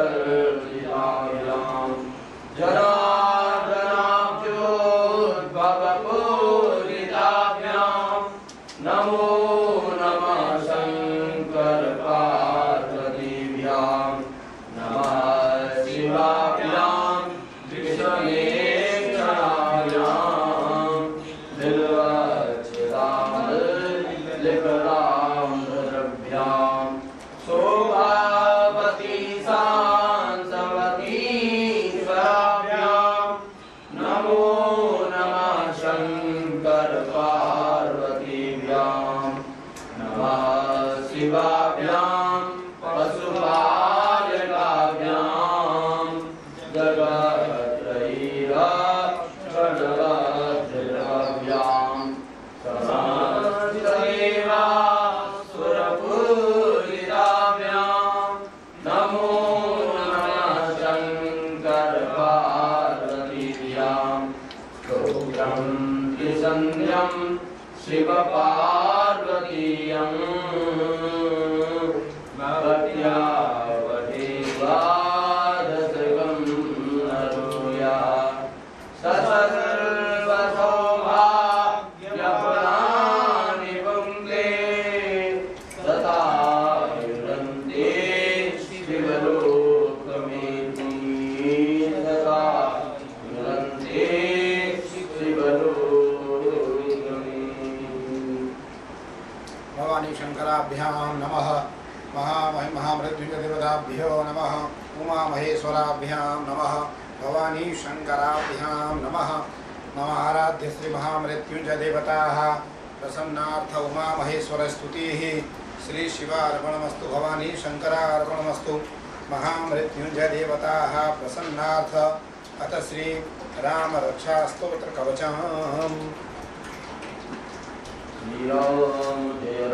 Jara Jara Jara Jara Shankar पार्वतीभ्यां नमः शिवाभ्यां पशुपालकाभ्यां जगत्रयीराभ्यां समाजदेवा सुरपूरिताभ्यां नमो नमः शङ्कर पार्वतीभ्यां शिवपार्वतीयम् भवानी शंकराभ्यां नमः। महामहि महामृत्युंजदेवताभ्यो नमः। उमामहेश्वराभ्यां नमः। भवानी शंकराभ्यां नमः। मम आराध्य श्री महामृत्युंजदेवताः प्रसन्नार्थ उमामहेश्वरस्तुतिः। श्री शिवार्पणमस्तु भवानी शंकरार्पणमस्तु महामृत्युंजदेवताः प्रसन्नार्थ। अथ श्री रामरक्षास्तोत्रकवचम्। श्रीराम जय